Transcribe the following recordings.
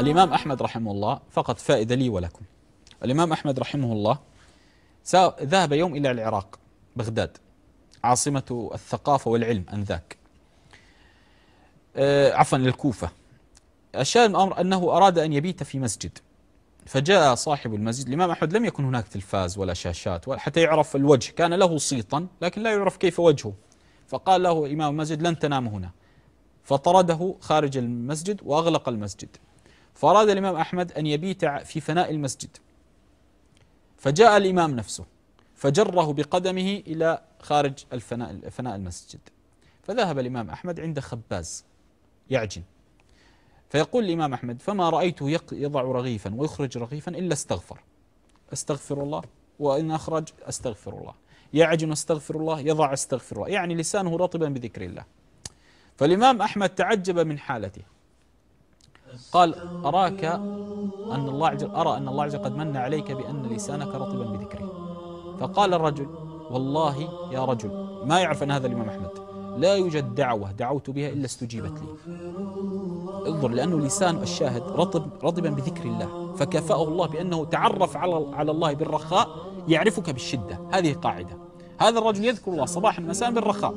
الإمام أحمد رحمه الله فقط فائدة لي ولكم. الإمام أحمد رحمه الله ذهب يوم إلى العراق بغداد. عاصمة الثقافة والعلم أنذاك. آه، عفوا الكوفة. الشاهد الأمر أنه أراد أن يبيت في مسجد. فجاء صاحب المسجد الإمام أحمد لم يكن هناك تلفاز ولا شاشات حتى يعرف الوجه. كان له صيتا لكن لا يعرف كيف وجهه. فقال له إمام المسجد لن تنام هنا. فطرده خارج المسجد وأغلق المسجد. فأراد الإمام أحمد أن يبيت في فناء المسجد. فجاء الإمام نفسه فجره بقدمه إلى خارج الفناء فناء المسجد. فذهب الإمام أحمد عند خباز يعجن. فيقول الإمام أحمد فما رأيته يضع رغيفا ويخرج رغيفا إلا استغفر. أستغفر الله. وإن أخرج أستغفر الله. يعجن أستغفر الله. يضع أستغفر الله. يعني لسانه رطبا بذكر الله. فالإمام أحمد تعجب من حالته. قال أراك أن الله عز أرى أن الله عز قد من عليك بأن لسانك رطبا بذكره. فقال الرجل والله يا رجل ما يعرف أن هذا الإمام أحمد؟ لا يوجد دعوة دعوت بها إلا استجيبت لي. انظر لأنه لسان الشاهد رطب رطبا بذكر الله. فكافأه الله بأنه تعرف على الله بالرخاء يعرفك بالشدة. هذه قاعدة. هذا الرجل يذكر الله صباحا مساء بالرخاء.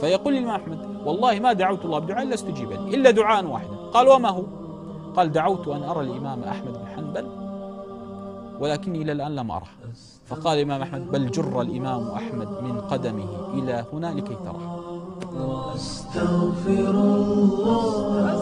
فيقول الإمام أحمد والله ما دعوت الله بدعاء إلا استجيب لي إلا دعاء واحدا. قال وما هو؟ قال دعوت أن أرى الإمام أحمد بن حنبل ولكني إلى الآن لم أره. فقال الإمام أحمد بل جر الإمام أحمد من قدمه إلى هنا لكي تراه أستغفر الله.